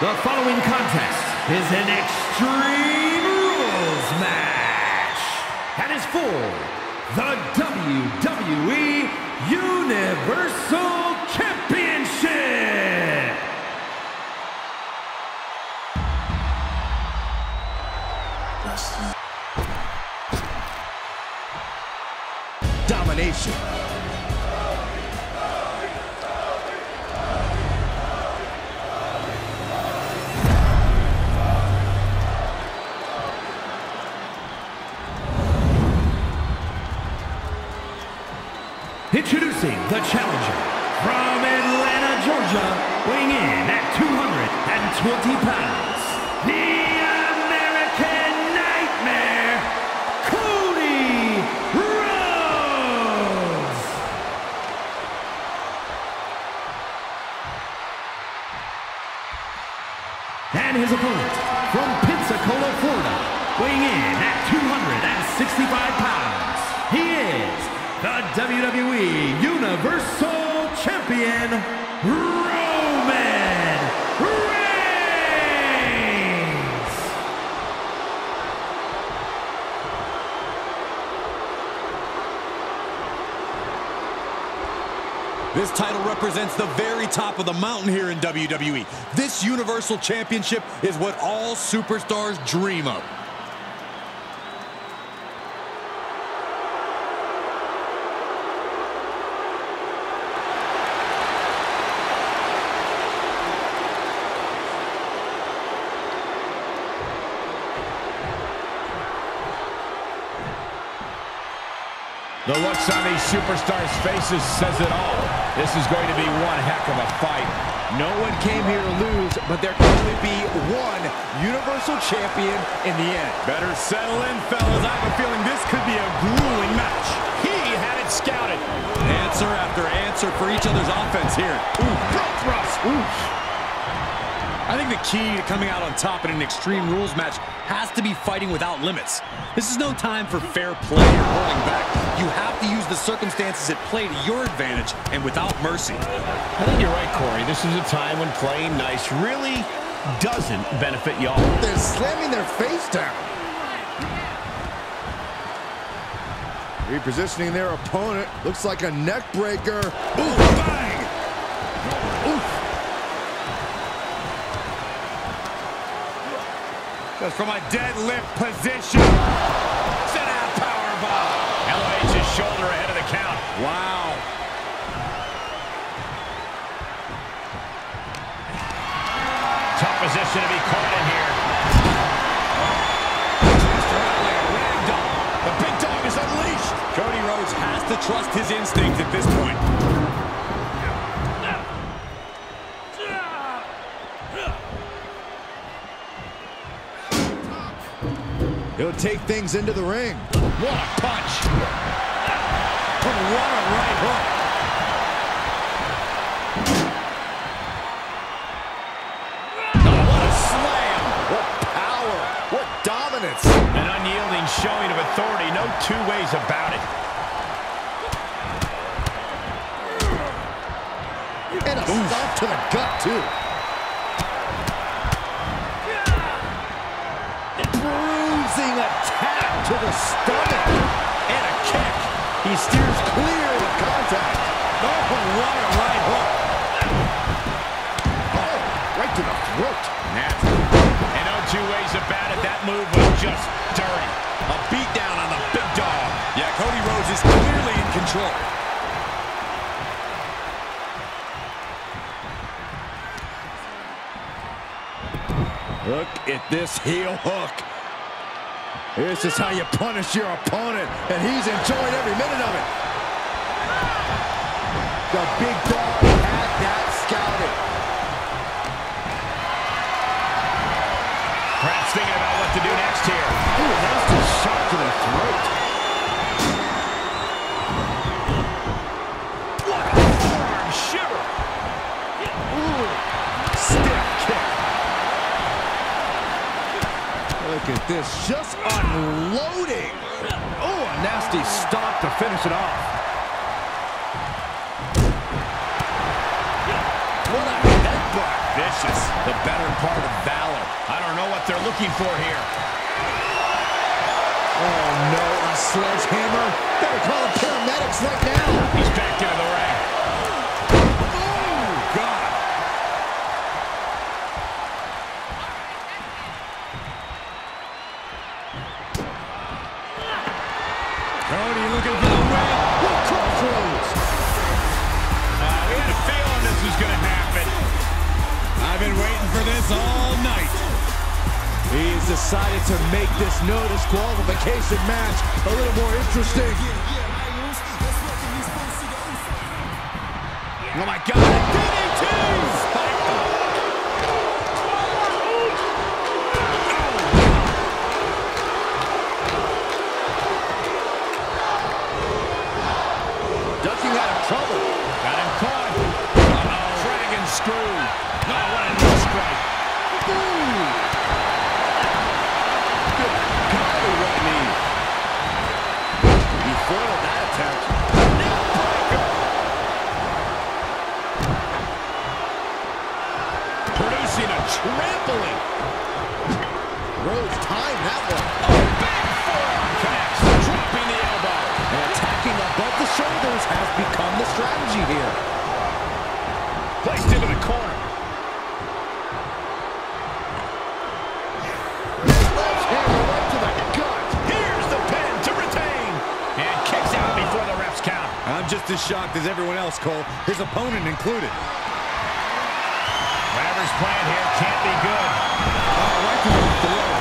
The following contest is an Extreme Rules match and is for the WWE Universal Championship. Domination. Introducing the challenger from Atlanta, Georgia, weighing in at 220 pounds, the American Nightmare, Cody Rhodes. And his opponent from Pensacola, Florida, weighing in at 265 pounds, he is the WWE Roman Reigns! This title represents the very top of the mountain here in WWE. This Universal Championship is what all superstars dream of. The looks on these superstars' faces says it all. This is going to be one heck of a fight. No one came here to lose, but there can only be one Universal Champion in the end. Better settle in, fellas. I have a feeling this could be a grueling match. He had it scouted. Answer after answer for each other's offense here. Ooh, front thrust. Ooh. I think the key to coming out on top in an Extreme Rules match has to be fighting without limits. This is no time for fair play or holding back. You have to use the circumstances at play to your advantage and without mercy. I think you're right, Corey. This is a time when playing nice really doesn't benefit y'all. They're slamming their face down. Repositioning their opponent. Looks like a neck breaker. Ooh, bang! From a deadlift position. Sit out power bomb. Elevates his shoulder ahead of the count. Wow. Tough position to be caught in here. The big dog is unleashed. Cody Rhodes has to trust his instincts at this point. He'll take things into the ring. What a punch. What a right hook. Oh, what a slam. What power. What dominance. An unyielding showing of authority. No two ways about it. And a stomp to the gut, too. To stomach. And a kick. He steers clear of contact. Oh, what a right hook. Oh, right to the throat. Nasty. And no two ways about it. That move was just dirty. A beatdown on the big dog. Yeah, Cody Rhodes is clearly in control. Look at this heel hook. This is how you punish your opponent, and he's enjoying every minute of it. The big dog at this, just unloading. Oh, a nasty stop to finish it off. What a headbutt. Vicious. The better part of valor. I don't know what they're looking for here. Oh, no, a sledgehammer. Better call paramedics right now. He's back into the ring. I've been waiting for this all night. He's decided to make this no disqualification match a little more interesting. Oh my God! DDT! Ducking out of trouble. Got him caught. Uh-oh. Dragon screw. Producing a trampling. Rhodes timed that one. Oh, Big forearm connects. Dropping the elbow. And attacking above the shoulders has become the strategy here. Placed into the corner. Sledgehammer right to the gut. Here's the pin to retain. And kicks out before the ref's count. I'm just as shocked as everyone else, Cole, his opponent included. Whatever's planned here can't be good. Oh, right to the throat.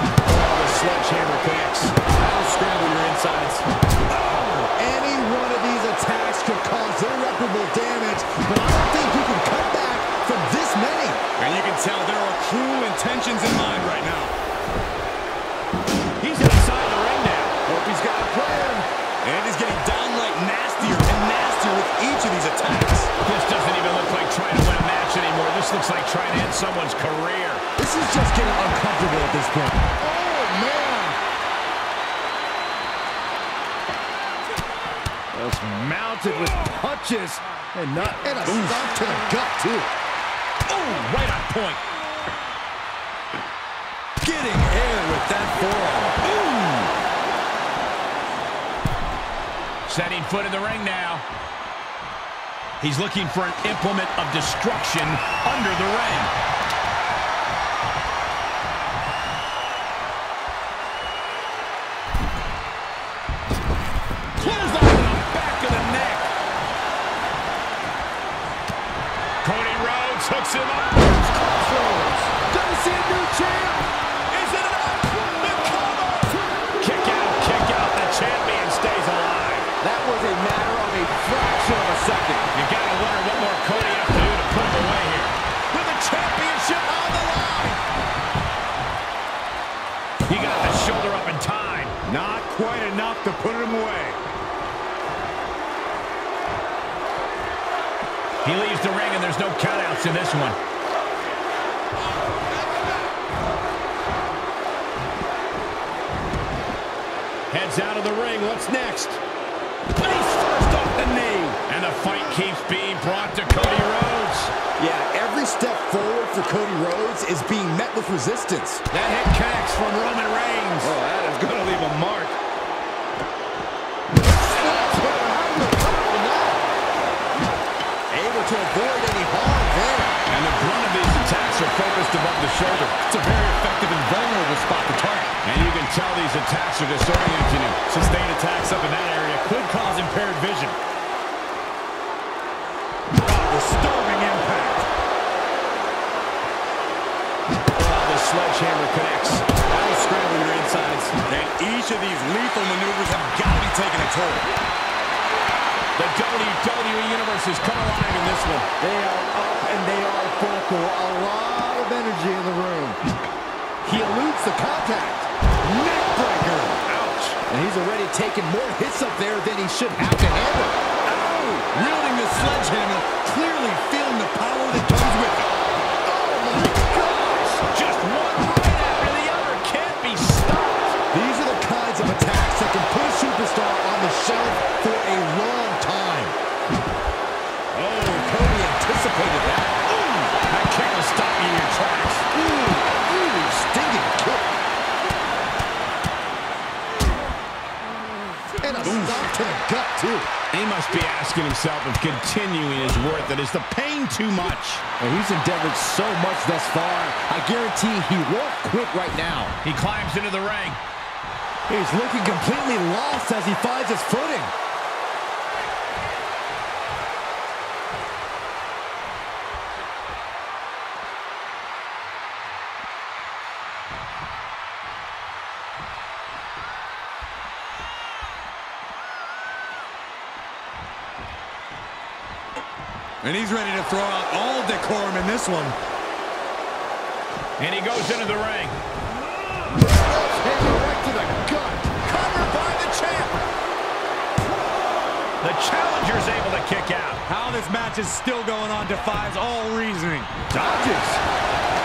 Oh, the sledgehammer connects. That'll scramble your insides. Oh, any one of these attacks could cause irreparable damage, but I don't think you can come back from this many. And you can tell there are cruel intentions in mind right now. This looks like trying to end someone's career. This is just getting uncomfortable at this point. Oh, man. Just mounted with punches and not And a stomp to the gut, too. Oh, right on point. Getting air with that forearm. Setting foot in the ring now. He's looking for an implement of destruction under the ring. He leaves the ring and there's no countouts in this one. Heads out of the ring. What's next? Face first off the knee. And the fight keeps being brought to Cody Rhodes. Yeah, every step forward for Cody Rhodes is being met with resistance. That hit connects from Roman Reigns. Oh, that is going to leave a mark. Shoulder. It's a very effective and vulnerable spot to target. And you can tell these attacks are disorienting him. Sustained attacks up in that area could cause impaired vision. Disturbing impact. Oh, the sledgehammer connects. That'll scramble your insides. And each of these lethal maneuvers have got to be taking a toll. WWE Universe has come alive in this one. They are up and they are vocal. A lot of energy in the room. He eludes the contact. Neckbreaker. Ouch. And he's already taken more hits up there than he should have to handle. Oh, wielding the sledgehammer, clearly feeling the power that comes too. He must be asking himself if continuing is worth it. Is the pain too much? And he's endeavored so much thus far. I guarantee he won't quit right now. He climbs into the ring. He's looking completely lost as he finds his footing. And he's ready to throw out all decorum in this one. And he goes into the ring. right to the gut. Covered by the champ. The challenger's able to kick out. How this match is still going on defies all reasoning. Dodges.